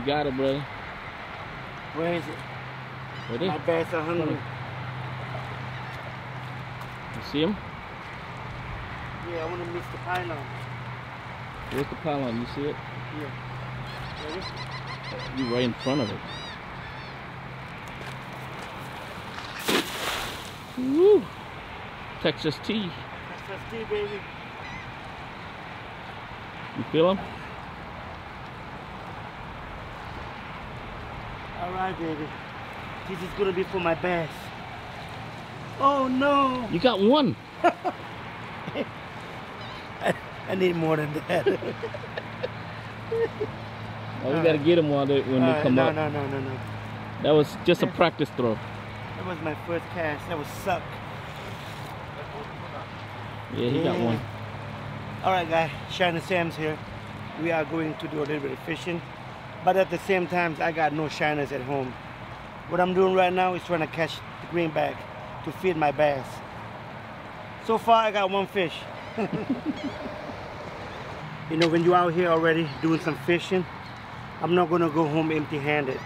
You got it, brother. Where is it? Ready? My bass are hungry. You see him? Yeah, I want to miss the pylon. Where's the pylon? You see it? Yeah. Ready? You right in front of it. Woo! Texas tea. Texas tea, baby. You feel him? All right, baby. This is gonna be for my bass. Oh no! You got one. I need more than that. Oh, we gotta get them while they when they Alright, come no, up. no, no, no, no. no. That was just a practice throw. That was my first cast. That was suck. Yeah, he got one. All right, guys. Shiner Sam's here. We are going to do a little bit of fishing, but at the same time, I got no shiners at home. What I'm doing right now is trying to catch the greenback to feed my bass. So far, I got one fish. you know, when you're out here already doing some fishing, I'm not gonna go home empty-handed.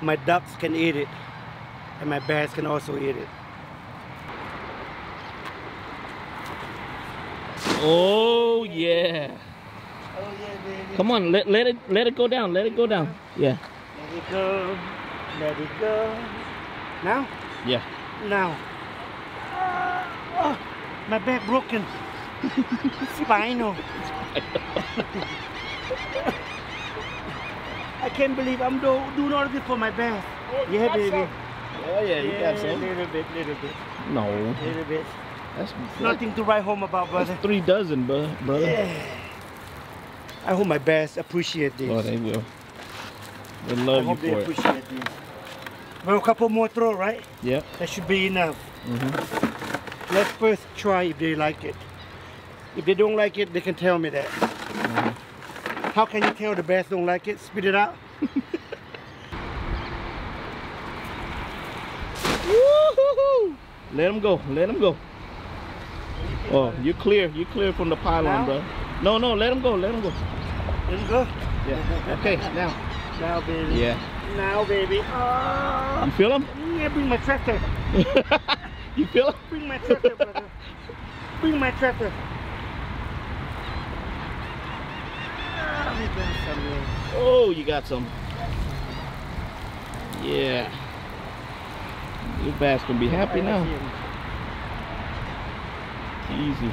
My ducks can eat it, and my bass can also eat it. Oh yeah. Oh yeah, baby. Come on, let let it let it go down. Let it go down. Yeah. Let it go. Let it go. Now? Yeah. Now. Oh, my back broken. Spinal. I can't believe I'm do, doing all this for my back. yeah, baby. Oh yeah, you little bit, little bit, No, little bit. that's Nothing to write home about, That's brother. three dozen, bro, brother. Yeah. I hope my bass appreciate this. Oh, they will. They I love you I hope they for it. appreciate this. Well, a couple more throw, right? Yep. That should be enough. hmm Let's first try if they like it. If they don't like it, they can tell me that. How can you tell the bass don't like it? Spit it out. Let him go. Let him go. Oh, you're clear. You're clear from the pylon, Now? bro. No, no, let him go. Let him go. Let him go. Yeah. Okay, now. Now, baby. Yeah. Now, baby. Oh, You feel him? yeah, bring my tractor. you feel him? Bring my tractor, brother. Bring my tractor. Ah, let me bring some here. Oh, you got some. Yeah. Your bass can be happy now. Easy.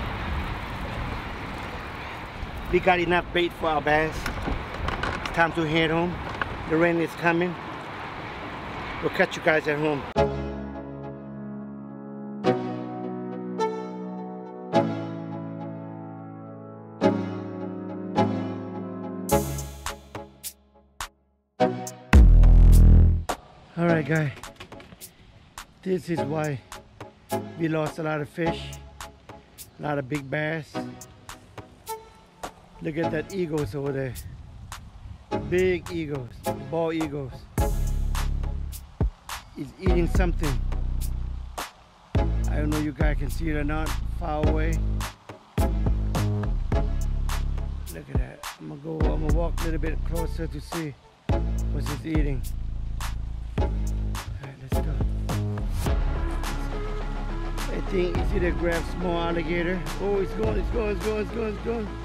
We got enough bait for our bass. It's time to head home. The rain is coming. We'll catch you guys at home. All right, guys. This is why we lost a lot of fish, a lot of big bass. Look at that eagles over there. Big eagles, ball eagles. He's eating something. I don't know you guys can see it or not, far away. Look at that. I'm gonna go, I'm gonna walk a little bit closer to see what he's eating. Alright, let's go. I think it's either grab small alligator. Oh, it's going, it's going, it's going, it's going, it's going.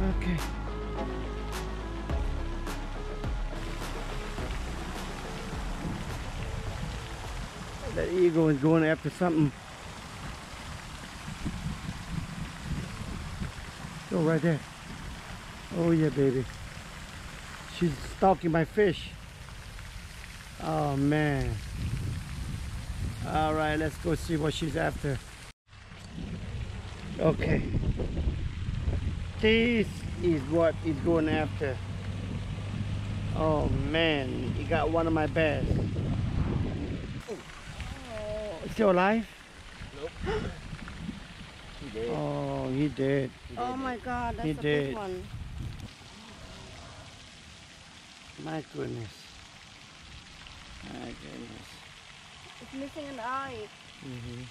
Okay. That eagle is going after something. Oh, right there. Oh, yeah, baby. She's stalking my fish. Oh, man. All right, let's go see what she's after. Okay. This is what he's going after. Oh man, he got one of my bass. Oh, still alive? Nope. He did. Oh, he did. Oh my god, that's He a big did. one. My goodness. My goodness. It's missing an eye. Mm-hmm.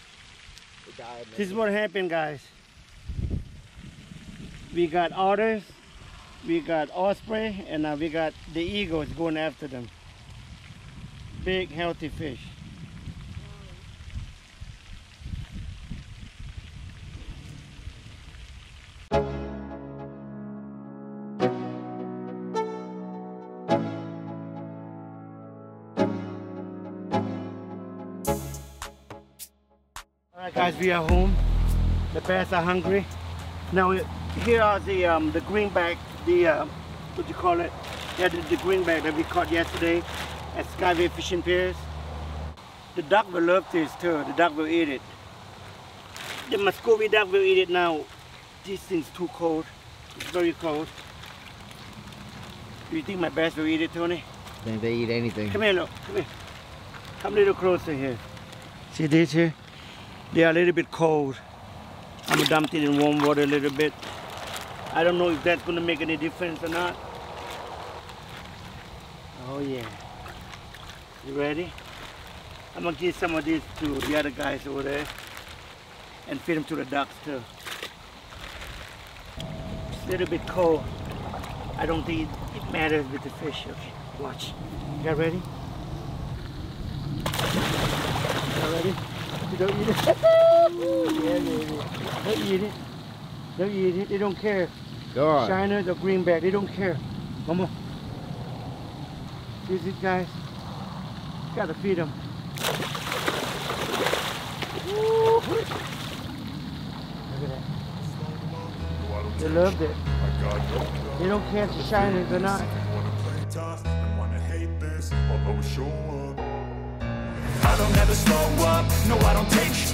This is what happened, guys. We got otters we got osprey, and now we got the eagles going after them. Big, healthy fish. All right, guys, we are home. The bears are hungry. Now, here are the um, the greenback, the uh, what do you call it? Yeah, the, the greenback that we caught yesterday at Skyway Fishing Piers. The duck will love this too. The duck will eat it. The Muscovy duck will eat it now. This thing's too cold. It's very cold. Do you think my bears will eat it, Tony? I think they eat anything. Come here, look. Come here. Come a little closer here. See this here? They are a little bit cold. I'm gonna dump it in warm water a little bit. I don't know if that's gonna make any difference or not. Oh yeah. You ready? I'm gonna give some of this to the other guys over there and feed them to the ducks too. It's a little bit cold. I don't think it, matters with the fish. Okay, watch. You got ready? You got ready? You don't eat it? yeah, baby. Don't eat it. Don't eat it. They don't care. Go on. Shiners or greenback, they don't care. Come on. See these guys? Gotta feed them. Look at that. They loved it. They don't care if the shiners or not. I don't ever slow up, no I don't take sh-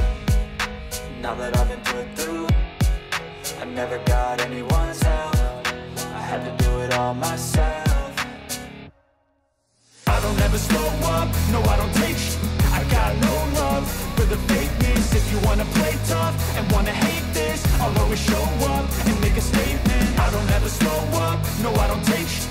now that I've been put through I never got anyone's help. I had to do it all myself. I don't ever slow up, no I don't take I got no love for the fakeness. If you wanna play tough and wanna hate this I'll always show up and make a statement. I don't ever slow up, no I don't take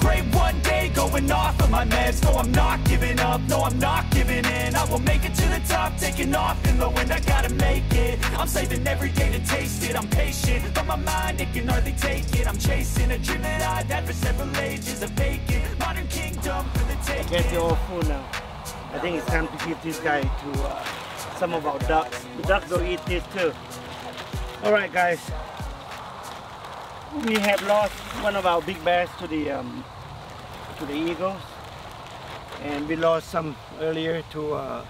great one day, going off of my meds. No, I'm not giving up, no, I'm not giving in. I will make it to the top, taking off in the wind. I gotta make it, I'm saving every day to taste it. I'm patient, but my mind, it can hardly take it. I'm chasing a dream that I've had for several ages A vacant, modern kingdom for the taking. Get you all full now. I think it's time to give this guy to uh, some of our ducks. The ducks will eat this too. All right, guys. We have lost one of our big bears to the um, to the eagles, and we lost some earlier to uh,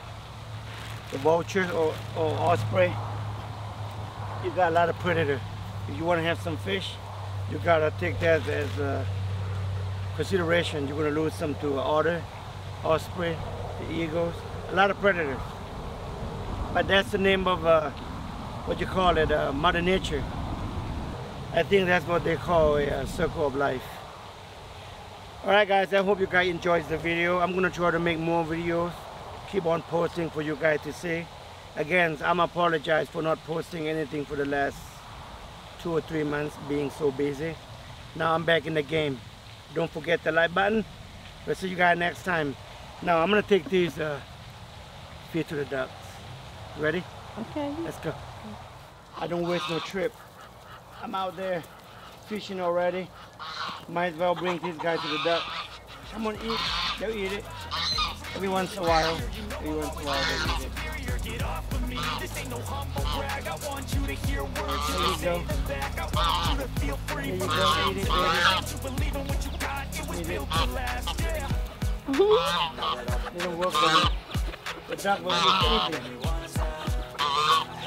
the vulture or, or osprey. You got a lot of predator. If you want to have some fish, you gotta take that as a consideration. You're gonna lose some to otter, osprey, the eagles, a lot of predators. But that's the name of uh, what you call it, uh, Mother Nature. I think that's what they call a, circle of life. All right, guys. I hope you guys enjoyed the video. I'm gonna try to make more videos. Keep on posting for you guys to see. Again, I'm apologize for not posting anything for the last two or three months, being so busy. Now I'm back in the game. Don't forget the like button. We'll see you guys next time. Now I'm gonna take these uh, feed to the ducks. Ready? Okay. Let's go. I don't waste no trip. I'm out there fishing already. Might as well bring these guys to the duck. Come on, eat. They'll eat it. Every once in a while. Every once in a while they eat it. There you go. There you go. Eat it, baby. It. They don't work on it. The duck won't eat anything. Quack, The quack, kid's quack.